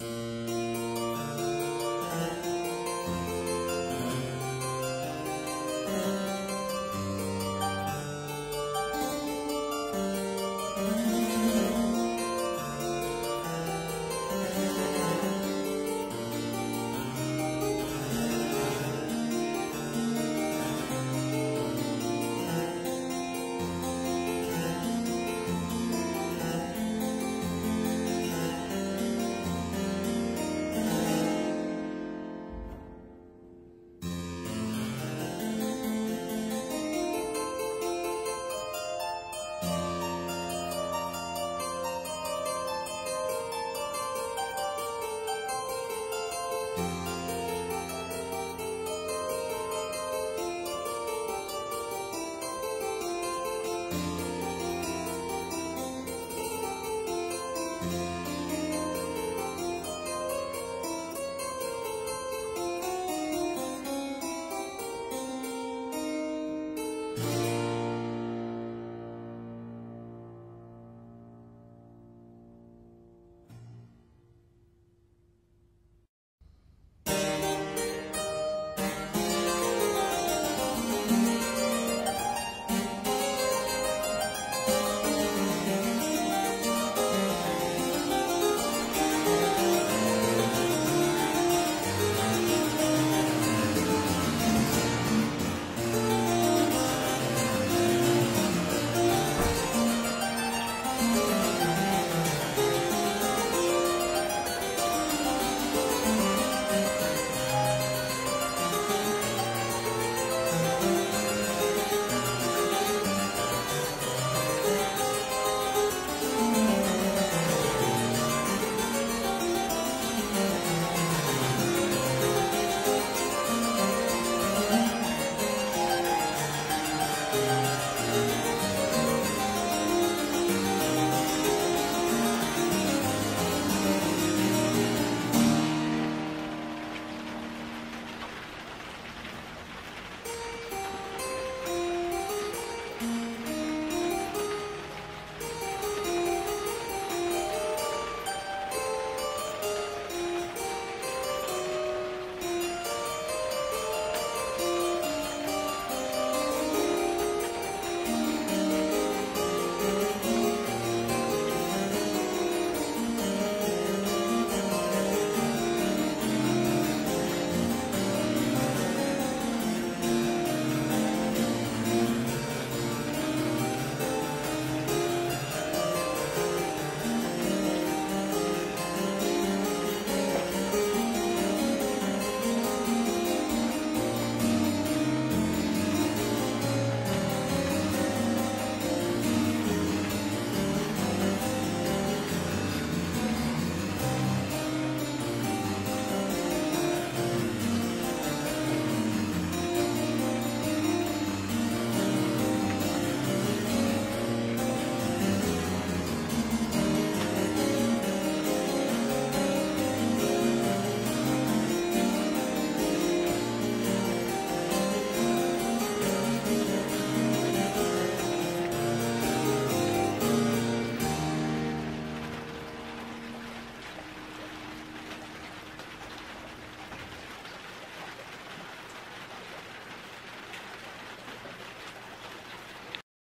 you